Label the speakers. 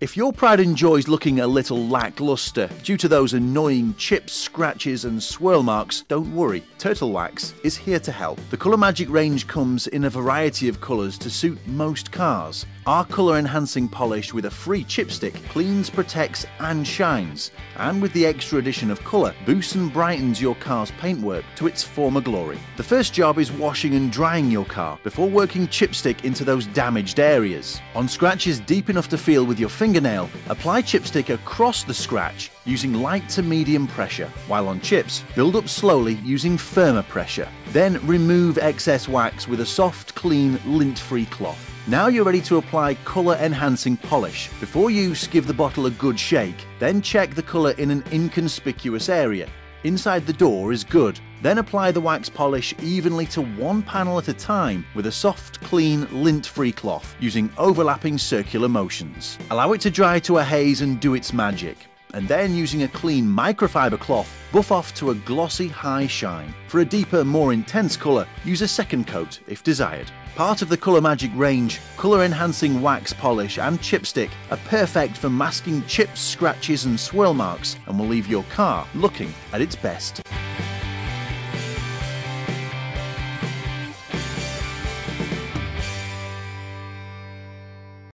Speaker 1: If your Pride enjoys looking a little lackluster due to those annoying chips, scratches and swirl marks, don't worry, Turtle Wax is here to help. The Colour Magic range comes in a variety of colours to suit most cars. Our colour enhancing polish with a free chipstick cleans, protects and shines, and with the extra addition of colour, boosts and brightens your car's paintwork to its former glory. The first job is washing and drying your car before working chipstick into those damaged areas. On scratches deep enough to feel with your fingernail, apply chipstick across the scratch using light to medium pressure, while on chips, build up slowly using firmer pressure. Then remove excess wax with a soft, clean, lint-free cloth. Now you're ready to apply colour enhancing polish. Before use, give the bottle a good shake, then check the colour in an inconspicuous area. Inside the door is good. Then apply the wax polish evenly to one panel at a time with a soft, clean, lint-free cloth using overlapping circular motions. Allow it to dry to a haze and do its magic and then using a clean microfiber cloth, buff off to a glossy high shine. For a deeper, more intense colour, use a second coat if desired. Part of the Colour Magic range, colour enhancing wax polish and chipstick are perfect for masking chips, scratches and swirl marks and will leave your car looking at its best.